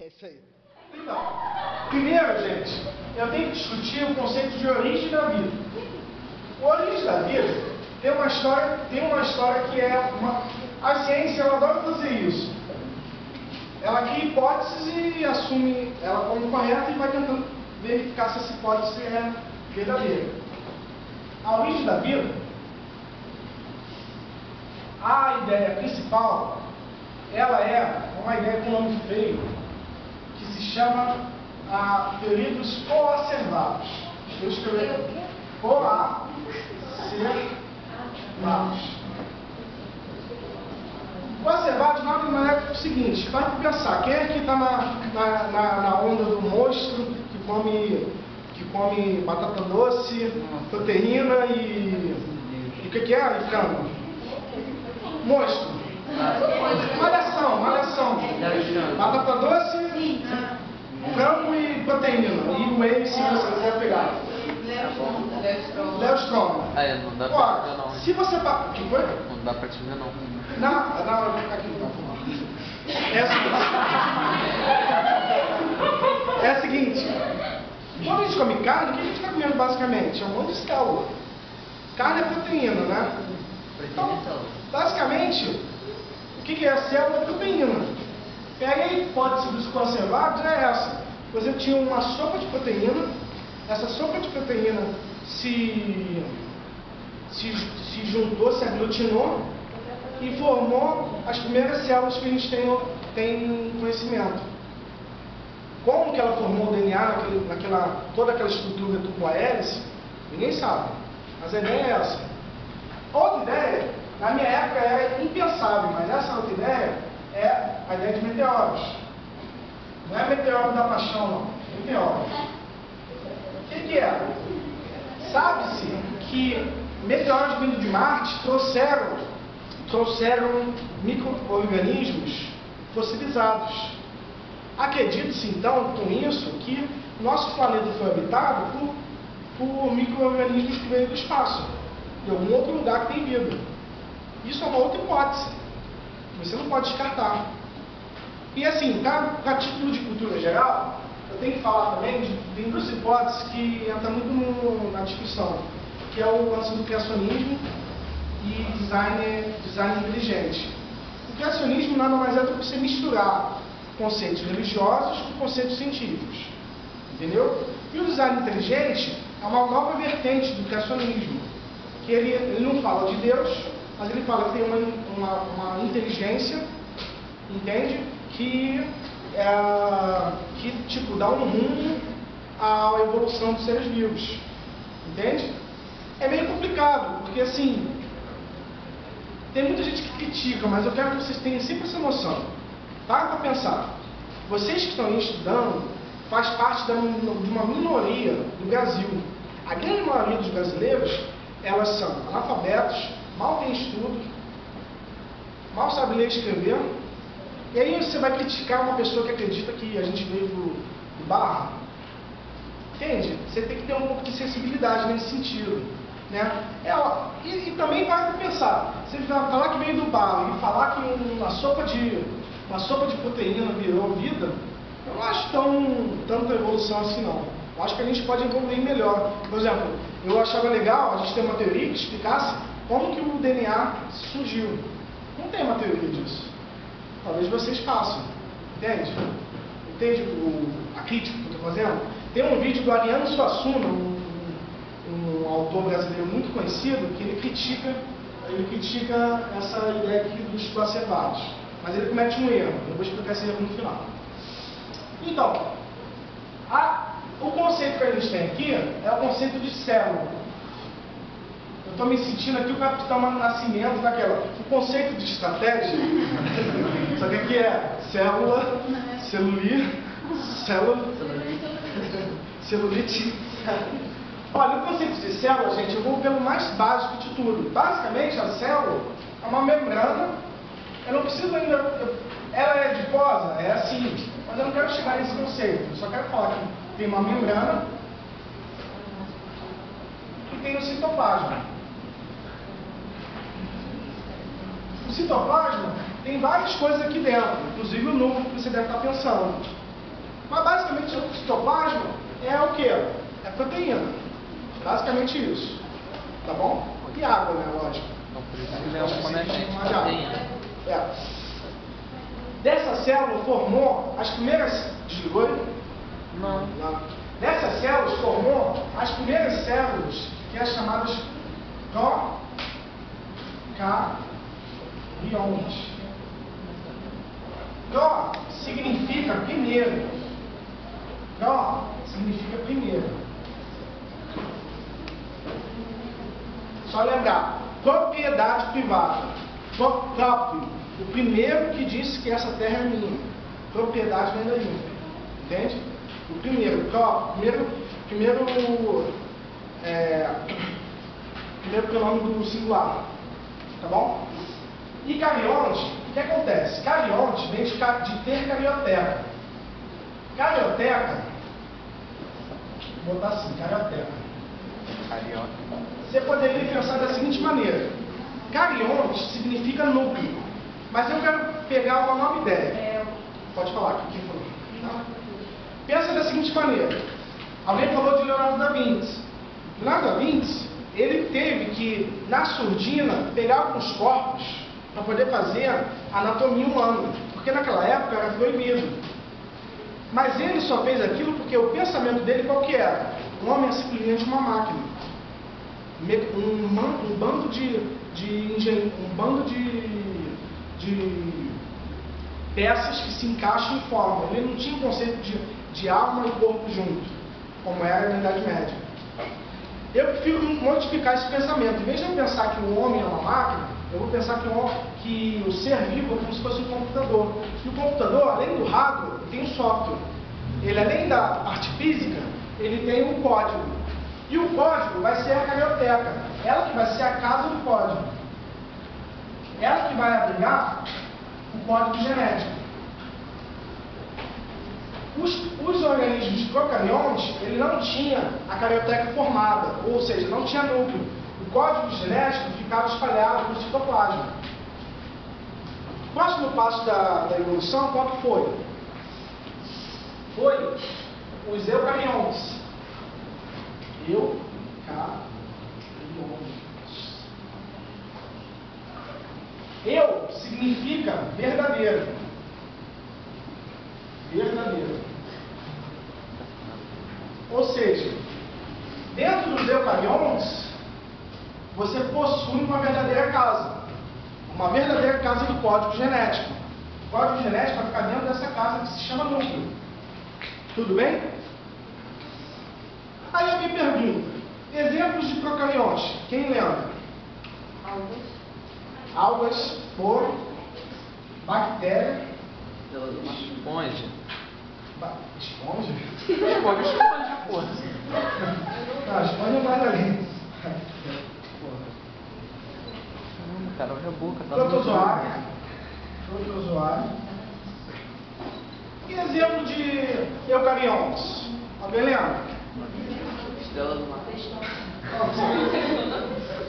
É isso aí. Então, primeiro, gente, eu tenho que discutir o conceito de origem da vida. O origem da vida tem uma história, tem uma história que é uma. A ciência ela adora fazer isso. Ela cria hipóteses e assume ela como correta e vai tentando verificar se essa hipótese é verdadeira. A origem da vida, a ideia principal, ela é uma ideia com nome feio, se chama a teoria dos coacervados. Eu escrevi coacervados. Coacervados nada mais é o seguinte, para pensar, quem é que está na, na, na, na onda do monstro que come, que come batata doce, proteína e. E o que, que é? E frango? Monstro. Malhação, malhação. Batata doce, frango e proteína. E o whey, se você quiser pegar. Léo Strong. Ah, é, não dá pra te ver não. se você... que foi? Não dá pra te ver não. Não, não, aqui não. É o seguinte. É o seguinte. Quando a gente come carne, o que a gente está comendo basicamente? É um monte de célula. Carne é proteína, né? Então, basicamente, que que é a célula? Proteína. E aí a hipótese dos conservados é essa. Exemplo, tinha uma sopa de proteína, essa sopa de proteína se, se, se juntou, se aglutinou e formou as primeiras células que a gente tem, tem conhecimento. Como que ela formou o DNA naquele, naquela, toda aquela estrutura dupla hélice, ninguém sabe. Mas a ideia é essa. Outra ideia, na minha época era impensável, mas essa outra ideia é a ideia de meteoros. Não é meteoro da paixão, não. Meteoros. O que, que é? Sabe-se que meteoros vindo de Marte trouxeram, trouxeram micro-organismos fossilizados. Acredita-se então com isso que nosso planeta foi habitado por, por micro-organismos que veio do espaço, de algum outro lugar que tem vida. Isso é uma outra hipótese, você não pode descartar. E assim, para título de cultura geral, eu tenho que falar também de, duas hipóteses que entram muito no- na discussão, que é o lance do criacionismo e design, design inteligente. O criacionismo nada mais é do que você misturar conceitos religiosos com conceitos científicos. Entendeu? E o design inteligente é uma nova vertente do criacionismo, que ele, ele não fala de Deus, mas ele fala que tem uma, uma, uma inteligência, entende? Que, é, que tipo, dá um rumo à evolução dos seres vivos. Entende? É meio complicado, porque assim, tem muita gente que critica, mas eu quero que vocês tenham sempre essa noção. Para para pensar. Vocês que estão aí estudando faz parte da, de uma minoria do Brasil. A grande maioria dos brasileiros, elas são analfabetos, mal têm estudo, mal sabem ler e escrever. E aí você vai criticar uma pessoa que acredita que a gente veio do, do barro. Entende? Você tem que ter um pouco de sensibilidade nesse sentido. Né? É, ó, e, e também vai pensar, você falar que veio do barro e falar que uma sopa de, uma sopa de proteína virou vida, eu não acho tão, tanta evolução assim não. Eu acho que a gente pode evoluir melhor. Por exemplo, eu achava legal a gente ter uma teoria que explicasse como que o DNA surgiu. Não tem uma teoria disso. Talvez vocês façam. Entende? Entende o, a crítica que eu estou fazendo? Tem um vídeo do Ariano Suassuna, um, um autor brasileiro muito conhecido, que ele critica, ele critica essa ideia aqui dos placebos. Mas ele comete um erro. Eu vou explicar esse erro no final. Então, a- o conceito que a gente tem aqui é o conceito de célula. Eu estou me sentindo aqui o Capitão Nascimento daquela. O conceito de estratégia, sabe o que é? Célula, celulite, célula, celulite. Olha, o conceito de célula, gente, eu vou pelo mais básico de tudo. Basicamente, a célula é uma membrana. Eu não preciso ainda. eu- ela é adiposa? É assim. Mas eu não quero chegar nesse conceito. Eu só quero falar que tem uma membrana e tem o citoplasma. O citoplasma tem várias coisas aqui dentro, inclusive o núcleo que você deve estar pensando. Mas basicamente o citoplasma é o que? É proteína. Basicamente isso. Tá bom? E água, né? Lógico. É. É. Dessa célula formou as primeiras. Desligou aí? Não. Não. Dessas células formou as primeiras células, que é as chamadas procariontes. Pro significa primeiro. Pro significa primeiro. Só lembrar, propriedade privada. Próprio. O primeiro que disse que essa terra é minha. Propriedade vem daí. Entende? O primeiro, pró, primeiro, primeiro, é, primeiro pronome do singular. Tá bom? E carionte, o que acontece? Carionte vem de, de ter carioteca. Carioteca, vou botar assim, carioteca. Carioca. Você poderia pensar da seguinte maneira: carionte significa núcleo, mas eu quero pegar uma nova ideia. Pode falar, quem falou? Tá? Pensa da seguinte maneira: alguém falou de Leonardo da Vinci. Leonardo da Vinci, ele teve que, na surdina, pegar alguns corpos para poder fazer anatomia humana, porque naquela época era proibido. Mas ele só fez aquilo porque o pensamento dele qual que era? O homem é simplesmente uma máquina um, um bando de, de engen- um bando de, de peças que se encaixam e formam. Ele não tinha o conceito de, de alma e corpo junto, como era na Idade Média. Eu prefiro modificar esse pensamento. Em vez de pensar que o homem é uma máquina, eu vou pensar que o, hom- que o ser vivo é como se fosse um computador. E o computador, além do hardware, tem um software. Ele, além da parte física, ele tem um código. E o código vai ser a carioteca. Ela que vai ser a casa do código. Ela que vai abrigar o código genético. Os, os organismos procariontes, ele não tinha a carioteca formada, ou seja, não tinha núcleo. O código genético ficava espalhado no citoplasma. O próximo passo da, da evolução, qual que foi? Foi os eucariontes. Eucariontes. Eu significa verdadeiro. Verdadeiro. Ou seja, dentro dos eucariontes, você possui uma verdadeira casa. Uma verdadeira casa do código genético. O código genético vai ficar dentro dessa casa que se chama núcleo. Tudo bem? Aí eu me pergunto, exemplos de procariontes, quem lembra? Algas, por, bactéria, Uma esponja. ba- esponja. Esponja, esponja, porra. Não, esponja vai ali. Caramba, cara, olha a boca. Tá Protozoário. Protozoário. E exemplo de eucariontes? Alguém lembra? Estrela do mar.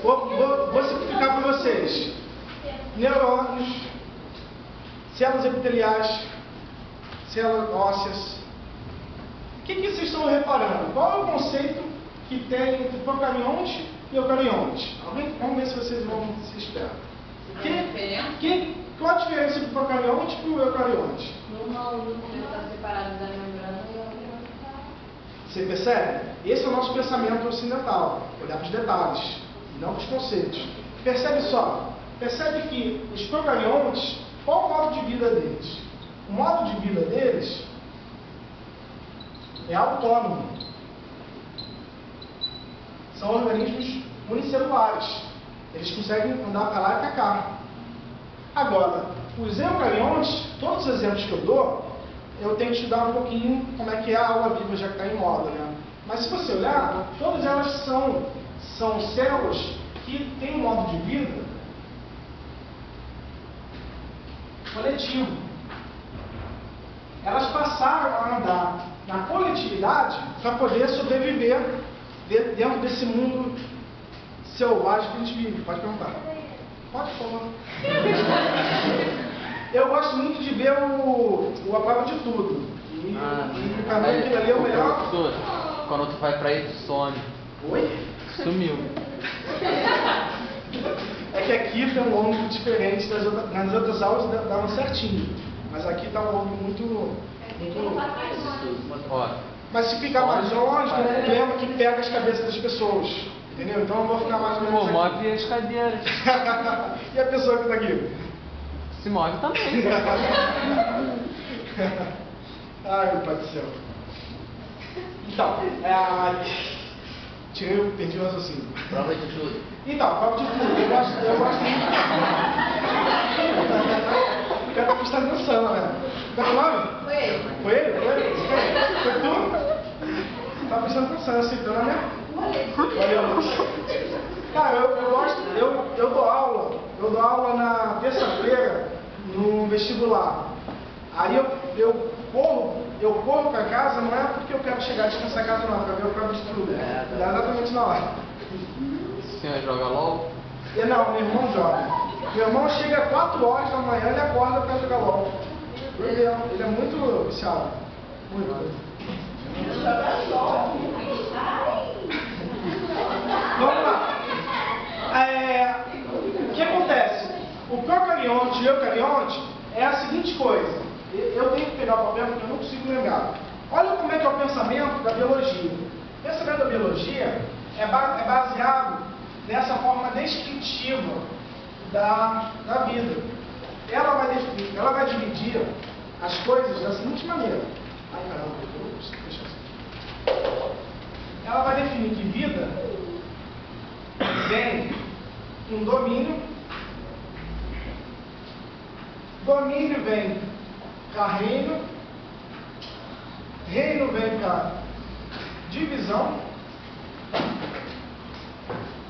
Vou, vou, vou simplificar para vocês. Neurônios, células epiteliais, células ósseas. O que, que vocês estão reparando? Qual é o conceito que tem entre procarionte e eucarionte? Alguém, vamos ver se vocês vão se esperar. Que, que, qual a diferença do procarionte para o eucarionte? Núcleo está separado da membrana e a. Você percebe? Esse é o nosso pensamento ocidental, olhar para os detalhes, não para os conceitos. Percebe só? Percebe que os procariontes, qual o modo de vida deles? O modo de vida deles é autônomo. São organismos unicelulares. Eles conseguem andar para lá e para cá. Agora, os eucariontes, todos os exemplos que eu dou, eu tenho que estudar um pouquinho como é que é a aula viva, já que está em moda, né? Mas se você olhar, todas elas são, são células que têm um modo de vida coletivo. Elas passaram a andar na coletividade para poder sobreviver dentro desse mundo selvagem que a gente vive. Pode perguntar. Pode, favor. Eu gosto muito de ver o, o A Prova de Tudo. E Ah, e pra mim aquilo ali é o melhor. Professor, quando tu vai pra aí, tu some. Oi? Sumiu. É que aqui tem um ângulo diferente das outras, nas outras aulas dá- davam certinho. Mas aqui tá um ângulo muito. muito... Ó, Mas se ficar mais longe, tem um problema que pega as cabeças das pessoas. Entendeu? Então eu vou ficar mais ou menos. pô, aqui. move as cadeiras. e a pessoa que tá aqui? Se move também. Ai, meu pai do céu. Então, é, tirei o perdi o raciocínio. Prova de tudo. Então, prova de tudo. Eu gosto, eu gosto muito. O cara tá prestando atenção, né? Qual é o nome? Foi ele. Foi ele? Foi ele? Foi tu? Tá prestando atenção, aceitou na minha? Valeu, Luiz. Cara, eu, eu gosto, eu, eu dou aula, eu dou aula na terça-feira no vestibular. Aí eu, eu corro, eu corro pra casa, não é porque eu quero chegar a descansar em casa não, pra ver o prova de tudo. É, tá. Dá exatamente na hora. O senhor joga LOL? E não, meu irmão joga. Meu irmão chega às 4 horas da manhã e acorda pra jogar LOL. Ele é, ele é muito viciado. Muito. Vamos lá. É, o que acontece? O procarionte e o eucarionte é a seguinte coisa. Eu tenho que pegar o papel porque eu não consigo lembrar. Olha como é que é o pensamento da biologia. O pensamento da biologia é, é baseado nessa forma descritiva da, da vida. Ela vai, ela vai dividir as coisas da seguinte maneira. Ai, caramba. Ela vai definir que vida vem um domínio, domínio vem para reino, reino vem para divisão,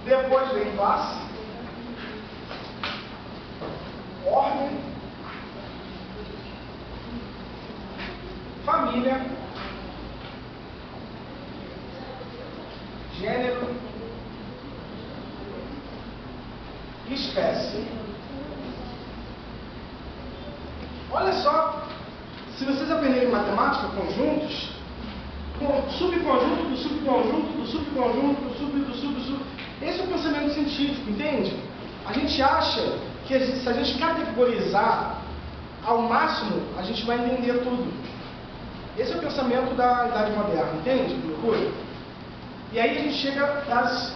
depois vem classe, ordem, família, gênero, espécie. Olha só, se vocês aprenderem matemática, conjuntos, subconjunto do subconjunto do subconjunto do sub do sub do sub, esse é o pensamento científico, entende? A gente acha que se a gente categorizar ao máximo, a gente vai entender tudo. Esse é o pensamento da idade moderna, entende? Loucura. E aí a gente chega das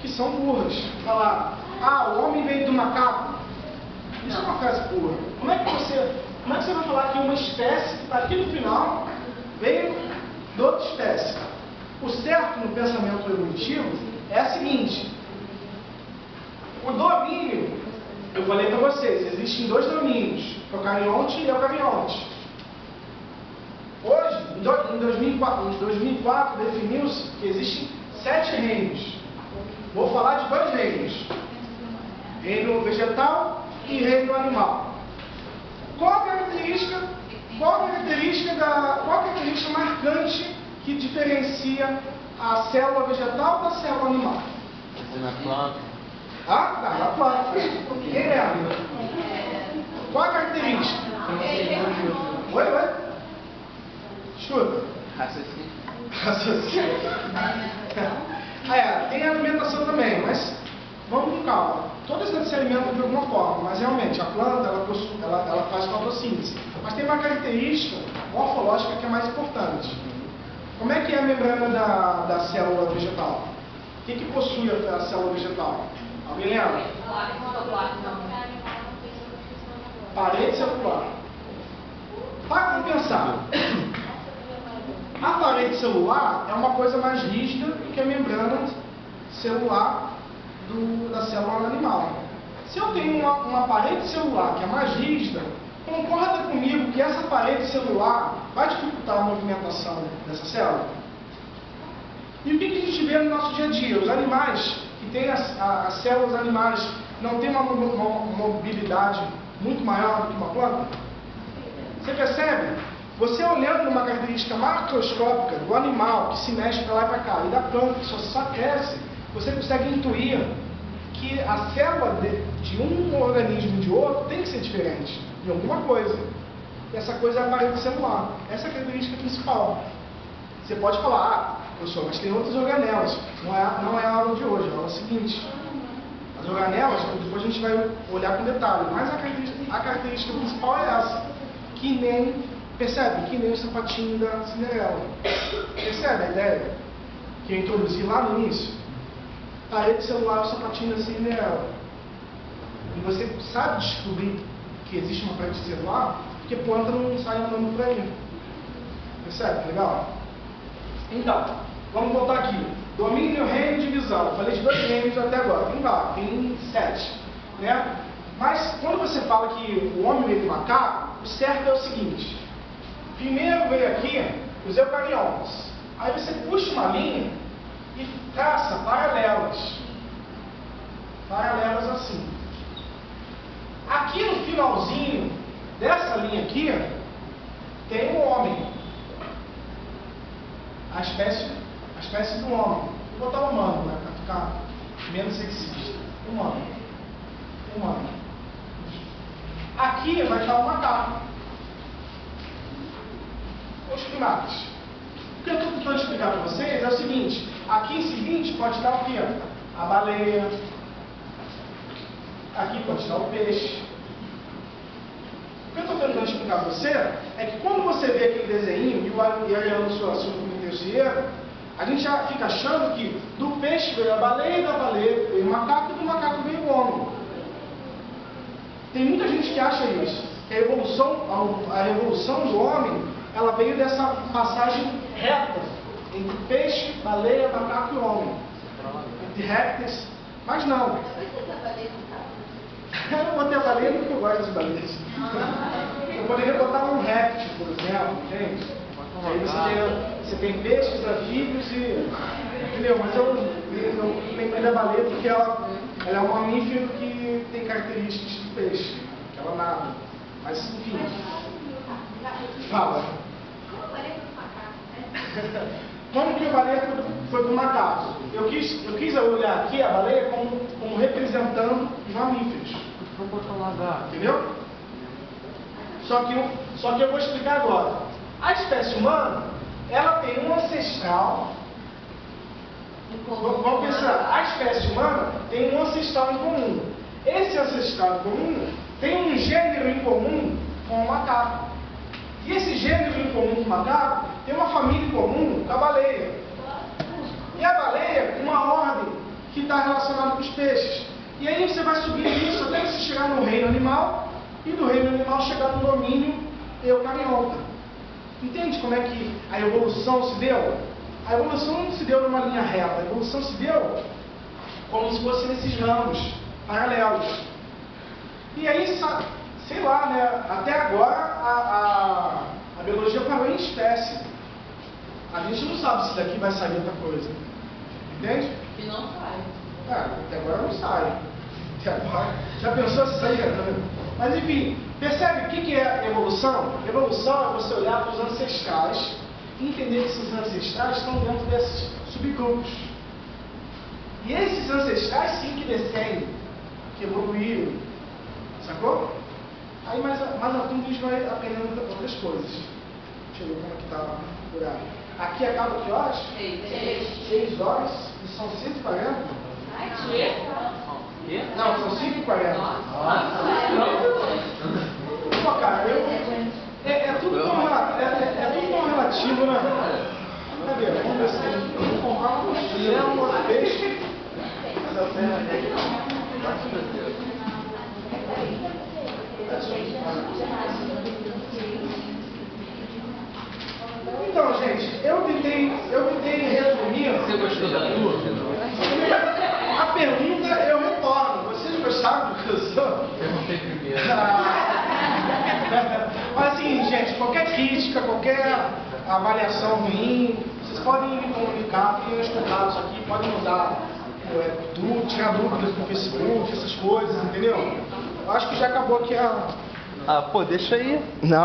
que são burras. Falar, ah, o homem veio do macaco. Isso é uma frase burra. Como é que você, como é que você vai falar que uma espécie que está aqui no final veio de outra espécie? O certo no pensamento evolutivo é a seguinte: o domínio, eu falei para vocês, existem dois domínios, procarionte e eucarionte. Hoje, em do- em 2004, em 2004 definiu-se que existem sete reinos. Vou falar de dois reinos: reino vegetal e reino animal. Qual a característica, qual a característica, da, qual a característica marcante que diferencia a célula vegetal da célula animal? Na planta. Ah, tá, na planta. Quem é? Qual a característica? Oi, oi? Escuta. Raciocínio. Raciocínio. É, tem alimentação também, mas vamos com calma. Todas elas se alimentam de alguma forma, mas realmente a planta ela, ela, ela faz fotossíntese. Mas tem uma característica morfológica que é mais importante. Como é que é a membrana da, da célula vegetal? O que, que possui a, a célula vegetal? Alguém lembra? Parede celular. Para pra pensar. A parede celular é uma coisa mais rígida do que a membrana celular do- da célula animal. Se eu tenho uma, uma parede celular que é mais rígida, concorda comigo que essa parede celular vai dificultar a movimentação dessa célula? E o que, que a gente vê no nosso dia a dia? Os animais que têm as, as células animais não têm uma, uma mobilidade muito maior do que uma planta? Você percebe? Você olhando uma característica macroscópica do animal que se mexe para lá e para cá e da planta que só, só cresce, você consegue intuir que a célula de, de um organismo e de outro tem que ser diferente em alguma coisa. essa coisa é a parede celular. Essa é a característica principal. Você pode falar, ah, professor, mas tem outras organelas. Não é, não é a aula de hoje, a aula seguinte. As organelas, depois a gente vai olhar com detalhe, mas a característica, a característica principal é essa. Que nem, percebe? Que nem o sapatinho da Cinderela. Percebe a ideia? Que eu introduzi lá no início? Parede celular o sapatinho da Cinderela. E você sabe descobrir que existe uma parede celular porque planta não sai andando por aí. Percebe? Legal? Então, vamos voltar aqui. Domínio, reino e divisão. Falei de dois reinos até agora. Vamos lá, tem sete. Né? Mas quando você fala que o homem veio do macaco, o certo é o seguinte. Primeiro veio aqui os eucariontes. Aí você puxa uma linha e traça paralelas. Paralelas assim. Aqui no finalzinho dessa linha aqui, tem o homem. A espécie, a espécie do homem. Vou botar humano, né? Para ficar menos sexista. Humano. Humano. Aqui vai estar o macaco. Os primatas. O que eu estou tentando explicar para vocês é o seguinte: aqui em seguinte pode estar o quê? A baleia. Aqui pode estar o peixe. O que eu estou tentando explicar para você é que quando você vê aquele desenho e o Ariano sua cometeu esse erro, a gente já fica achando que do peixe veio a baleia, da baleia veio o macaco e do macaco veio o homem. Tem muita gente que acha isso, que a evolução, a evolução do homem, ela veio dessa passagem reta entre peixe, baleia, macaco e homem. Entre répteis, mas não. Eu botei a baleia porque eu gosto das baleias. Eu poderia botar um réptil, por exemplo, entende? Aí você tem, você tem peixes, anfíbios e. Entendeu? Mas eu, eu lembrei da baleia porque ela, ela é um mamífero que tem características de peixe. Ela nada. Mas enfim. Fala. Como que a baleia foi para o macaco? Eu quis, eu quis olhar aqui a baleia como, como representando os mamíferos. Entendeu? Só que, eu, só que eu vou explicar agora. A espécie humana, ela tem um ancestral. Vamos pensar, a espécie humana tem um ancestral em comum. Esse ancestral em comum tem um gênero em comum com o macaco. E esse gênero em comum com o macaco tem uma família comum com a baleia. E a baleia, uma ordem que está relacionada com os peixes. E aí você vai subindo isso até você chegar no reino animal e do reino animal chegar no domínio eucarionta. Entende como é que a evolução se deu? A evolução não se deu numa linha reta, a evolução se deu como se fosse nesses ramos paralelos. E aí, sei lá, né? Até agora a, a, a biologia parou em espécie. A gente não sabe se daqui vai sair outra coisa. Entende? Que não sai. É, até agora não sai. Até agora. Já pensou se sair? né? Mas enfim, percebe o que que é evolução? Evolução é você olhar para os ancestrais e entender que esses ancestrais estão dentro desses subgrupos. E esses ancestrais sim que descendem, que evoluíram. Sacou? Aí mais, a- mais a fundo a gente vai aprendendo outras coisas. Deixa eu ver como é que tá o horário. Aqui acaba que horas? Ei, 6 horas e são 140? Ai? Não, são 5 e 40. Pô, cara, eu. É, é tudo tão, é, é, é tudo tão relativo, né? Cadê? Vamos ver se eu vou comprar uma coxinha, um outro peixe. Então, gente, eu tentei, eu tentei resumir. Você gostou da tua? A pergunta eu retorno. Vocês gostaram do que eu sou? Perguntei primeiro. Mas assim, gente, qualquer crítica, qualquer avaliação ruim, vocês podem me comunicar, tem os contatos aqui, podem mandar é, du- tirar dúvidas no Facebook, essas coisas, entendeu? Eu acho que já acabou aqui a. Ah, pô, deixa aí. Não.